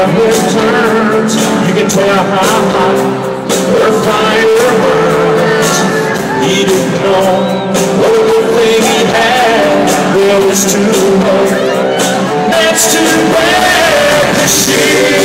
lovely turns. You can tell how hot her fire burns He didn't know what a good thing he had. Well, it's too low, that's too bad Cause she